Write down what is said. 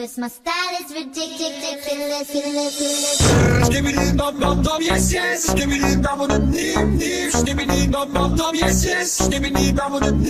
Cause my style is ridiculous. Skibbity dum dum dum yes yes. Skibbity dum dum dim dim Skibbity dum dum dum yes yes. Skibbity dum dum